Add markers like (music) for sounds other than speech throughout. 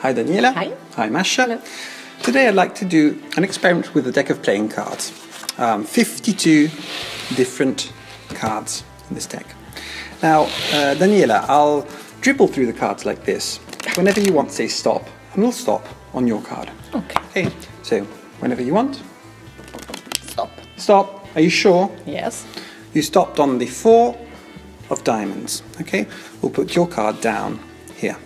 Hi, Daniela. Hi. Hi, Masha. Hello. Today I'd like to do an experiment with a deck of playing cards. Um, 52 different cards in this deck. Now, uh, Daniela, I'll dribble through the cards like this. Whenever you want, say stop, and we'll stop on your card. Okay. Okay, so whenever you want, Stop. stop. Are you sure? Yes. You stopped on the four of diamonds. Okay, we'll put your card down here.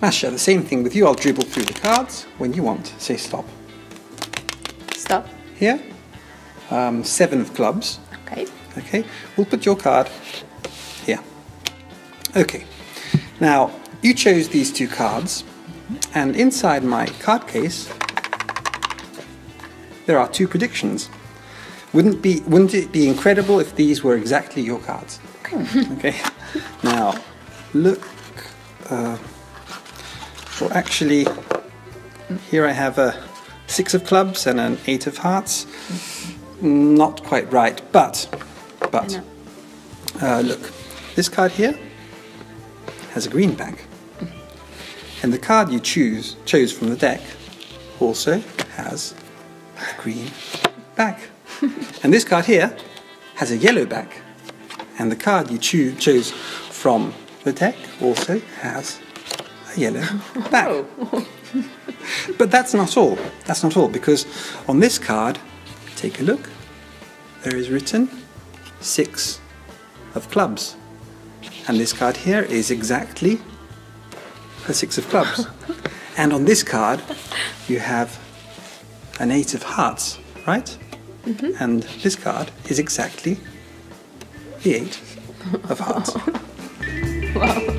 Masha, the same thing with you. I'll dribble through the cards. When you want, say stop. Stop. Here, um, seven of clubs. Okay. Okay, we'll put your card here. Okay, now you chose these two cards, and inside my card case, there are two predictions. Wouldn't be wouldn't it be incredible if these were exactly your cards? okay, (laughs) okay. now look. Uh, well, actually, here I have a six of clubs and an eight of hearts. Not quite right, but but uh, look, this card here has a green back, and the card you choose chose from the deck also has a green back, (laughs) and this card here has a yellow back, and the card you choo- chose from the deck also has a yellow back. (laughs) Oh. But that's not all. That's not all because on this card, take a look. There is written six of clubs, and this card here is exactly a six of clubs. (laughs) and on this card, you have an eight of hearts, right? Mm-hmm. And this card is exactly the eight of hearts. (laughs) Wow.